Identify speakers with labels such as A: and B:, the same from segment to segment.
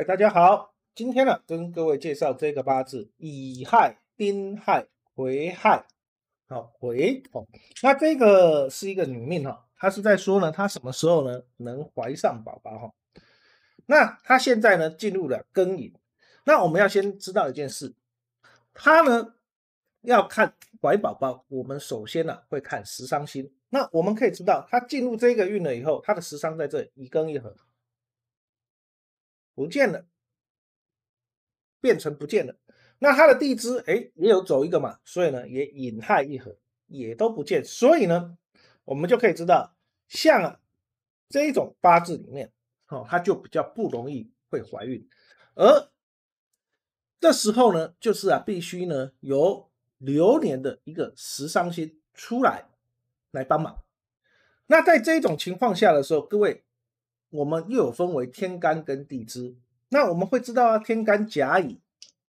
A: 嗨，大家好，今天呢跟各位介绍这个八字乙亥、丁亥、癸亥，好癸哦，那这个是一个女命哈，她是在说呢，她什么时候呢能怀上宝宝哈？那她现在呢进入了庚寅，那我们要先知道一件事，她呢要看怀宝宝，我们首先呢会看食伤星，那我们可以知道，她进入这个运了以后，她的食伤在这里，一庚一合。不见了，变成不见了。那它的地支哎也有走一个嘛，所以呢也引亥一合，也都不见。所以呢，我们就可以知道，像这一种八字里面，哦，它就比较不容易会怀孕。而这时候呢，就是啊必须呢由流年的一个食伤星出来来帮忙。那在这种情况下的时候，各位。我们又有分为天干跟地支，那我们会知道啊，天干甲乙，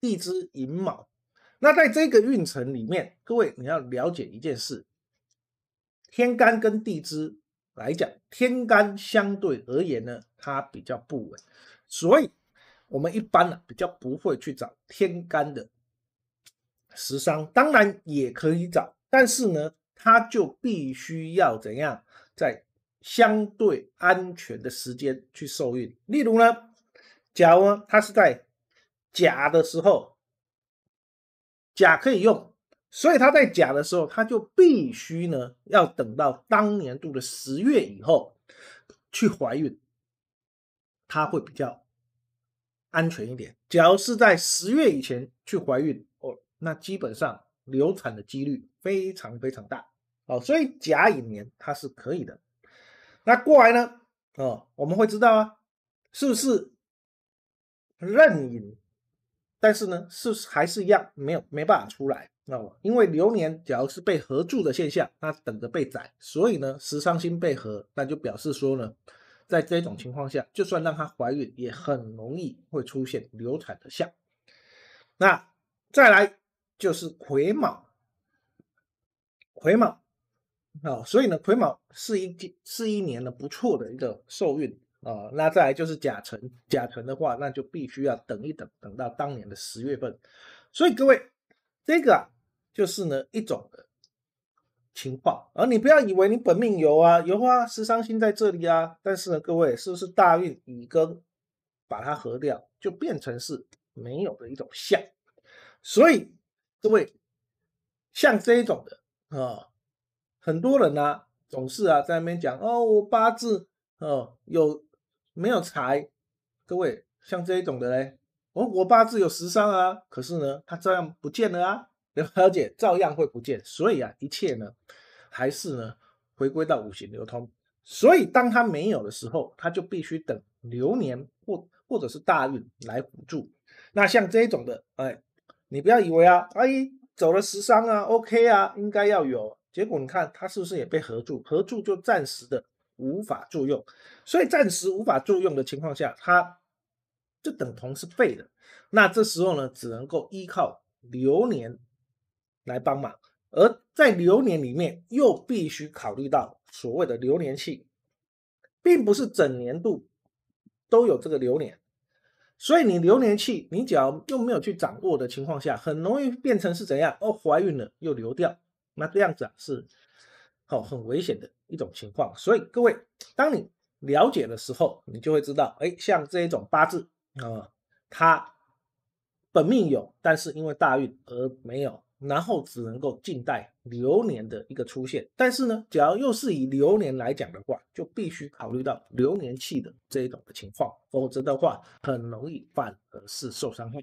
A: 地支寅卯。那在这个运程里面，各位你要了解一件事，天干跟地支来讲，天干相对而言呢，它比较不稳，所以我们一般呢比较不会去找天干的食伤，当然也可以找，但是呢，它就必须要怎样在。相对安全的时间去受孕，例如呢，假如它是在甲的时候，甲可以用，所以它在甲的时候，它就必须呢要等到当年度的十月以后去怀孕，它会比较安全一点。假如是在十月以前去怀孕哦，那基本上流产的几率非常非常大哦，所以甲乙年它是可以的。那过来呢？哦，我们会知道啊，是不是壬寅？但是呢，是还是一样没有没办法出来哦，因为流年假如是被合住的现象，那等着被宰，所以呢，食伤星被合，那就表示说呢，在这种情况下，就算让她怀孕，也很容易会出现流产的象。那再来就是癸卯，癸卯。好，所以呢，癸卯是一是一年呢不错的一个受孕啊。那再来就是甲辰，甲辰的话，那就必须要等一等，等到当年的十月份。所以各位，这个啊，就是呢一种的情况。而你不要以为你本命有啊，有啊，十伤星在这里啊。但是呢，各位是不是大运乙庚把它合掉，就变成是没有的一种相？所以各位像这一种的啊。很多人呢，总是啊在那边讲哦，我八字哦有没有财？各位像这一种的嘞，哦我八字有十伤啊，可是呢，它照样不见了啊，了解照样会不见。所以啊，一切呢还是呢回归到五行流通。所以当它没有的时候，它就必须等流年或或者是大运来辅助。那像这一种的，哎，你不要以为啊，阿姨走了十伤啊，OK 啊，应该要有。结果你看它是不是也被合住？合住就暂时的无法作用，所以暂时无法作用的情况下，它就等同是废的。那这时候呢，只能够依靠流年来帮忙，而在流年里面又必须考虑到所谓的流年气，并不是整年度都有这个流年，所以你流年气你只要又没有去掌握的情况下，很容易变成是怎样？哦，怀孕了又流掉。那这样子啊是好很危险的一种情况，所以各位，当你了解的时候，你就会知道，哎，像这一种八字啊，它本命有，但是因为大运而没有，然后只能够静待流年的一个出现。但是呢，假如又是以流年来讲的话，就必须考虑到流年气的这一种的情况，否则的话很容易反而是受伤害。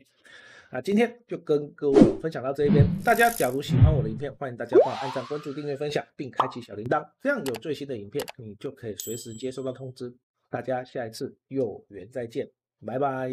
A: 那今天就跟各位分享到这一边。大家假如喜欢我的影片，欢迎大家帮我按赞、关注、订阅、分享，并开启小铃铛，这样有最新的影片，你就可以随时接收到通知。大家下一次有缘再见，拜拜。